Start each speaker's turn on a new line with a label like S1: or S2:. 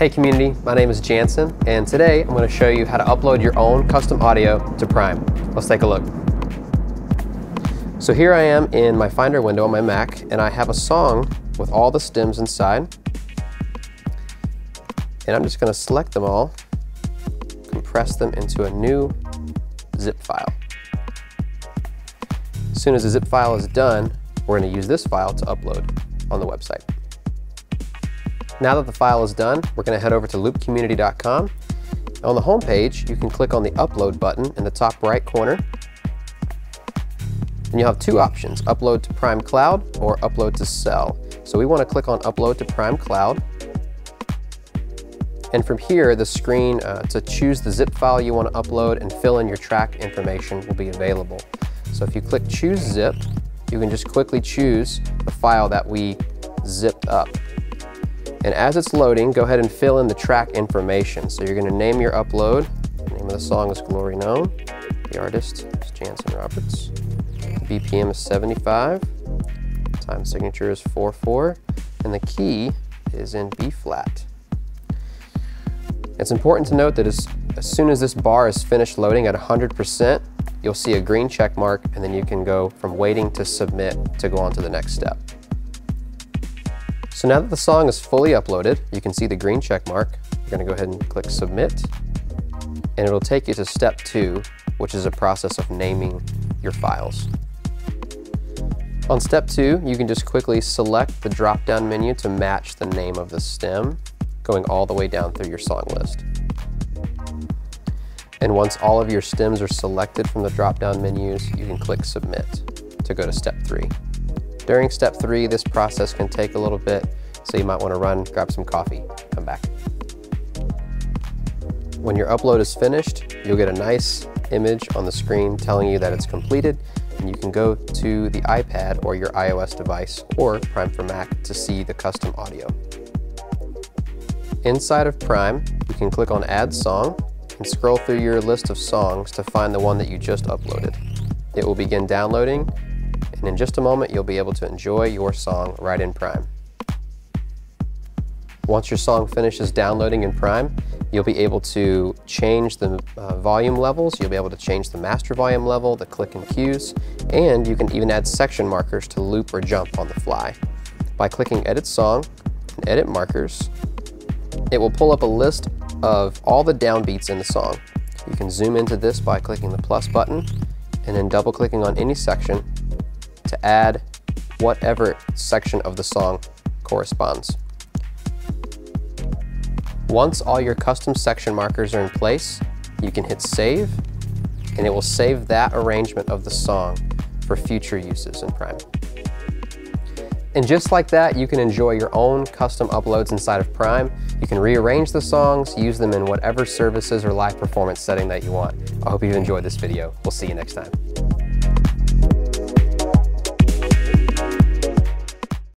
S1: Hey community, my name is Jansen, and today I'm going to show you how to upload your own custom audio to Prime. Let's take a look. So here I am in my Finder window on my Mac, and I have a song with all the stems inside. And I'm just going to select them all, compress them into a new zip file. As soon as the zip file is done, we're going to use this file to upload on the website. Now that the file is done, we're going to head over to loopcommunity.com. On the home page, you can click on the upload button in the top right corner. And you'll have two options, upload to Prime Cloud or upload to Sell. So we want to click on upload to Prime Cloud. And from here, the screen uh, to choose the zip file you want to upload and fill in your track information will be available. So if you click choose zip, you can just quickly choose the file that we zipped up. And as it's loading, go ahead and fill in the track information. So you're gonna name your upload. The name of the song is Glory Known. The artist is Jansen Roberts. The BPM is 75. Time signature is 4-4. And the key is in B flat. It's important to note that as, as soon as this bar is finished loading at 100%, you'll see a green check mark and then you can go from waiting to submit to go on to the next step. So now that the song is fully uploaded, you can see the green check mark. You're gonna go ahead and click submit, and it'll take you to step two, which is a process of naming your files. On step two, you can just quickly select the drop-down menu to match the name of the stem, going all the way down through your song list. And once all of your stems are selected from the drop-down menus, you can click submit to go to step three. During step three, this process can take a little bit, so you might want to run, grab some coffee, come back. When your upload is finished, you'll get a nice image on the screen telling you that it's completed, and you can go to the iPad or your iOS device or Prime for Mac to see the custom audio. Inside of Prime, you can click on Add Song and scroll through your list of songs to find the one that you just uploaded. It will begin downloading and in just a moment you'll be able to enjoy your song right in Prime. Once your song finishes downloading in Prime, you'll be able to change the uh, volume levels, you'll be able to change the master volume level, the click and cues, and you can even add section markers to loop or jump on the fly. By clicking Edit Song and Edit Markers, it will pull up a list of all the downbeats in the song. You can zoom into this by clicking the plus button and then double clicking on any section to add whatever section of the song corresponds. Once all your custom section markers are in place, you can hit save and it will save that arrangement of the song for future uses in Prime. And just like that, you can enjoy your own custom uploads inside of Prime. You can rearrange the songs, use them in whatever services or live performance setting that you want. I hope you've enjoyed this video. We'll see you next time.